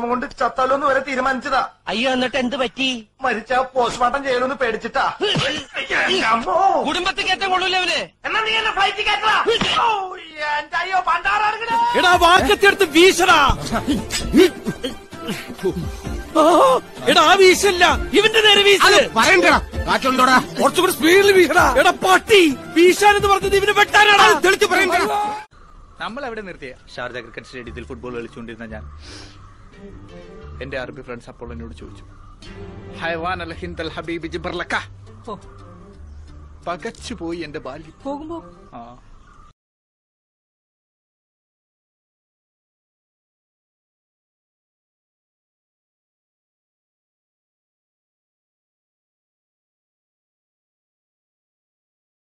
കൊണ്ട് ചത്താലോന്ന് വരെ തീരുമാനിച്ചതാ. അയ്യോ എന്നിട്ട് എന്ത് പറ്റി? മരിച്ച പോസ്റ്റ്മോർട്ടം ചെയ്യലൊന്ന് പേടിച്ചിട്ടാ. അമ്മോ. കുടുംബത്തിൽ കയറ്റം കൊള്ളൂല അവന്? എന്നാ നീ എന്നെ ഫ്ലൈറ്റ് കയറ്റാ എടാ വാക്കത്തെടുത്ത് വീശടാ. എടാ ആ വീശല്ല ഇവന്റെ നേരെ വീശൽ. പറയണ്ടടാ. കാറ്റുണ്ടോടാ? കുറച്ചുകൂടി സ്പീഡിൽ വീശടാ. എടാ പട്ടി. വീശാനെന്ന് പറഞ്ഞത് ഇവന് വെട്ടാനാടാ തെളിച്ച് പറയണ്ട നമ്മൾ എവിടെ നിർത്തിയ? ഷാർജ ക്രിക്കറ്റ് സ്റ്റേഡിയത്തിൽ ഫുട്ബോൾ കളിച്ചുകൊണ്ടിരുന്ന ഞാൻ. എന്റെ അറബി ഫ്രണ്ട്സ് അപ്പോൾ എന്നോട് ചോദിച്ചു ഹൈവാൻ അൽ ഹിന്ദ് അൽ ഹബീബ് ജിബർലക്ക പകച്ചുപോയി എന്റെ ബാല്യം. പോകുമ്പോ? ആ.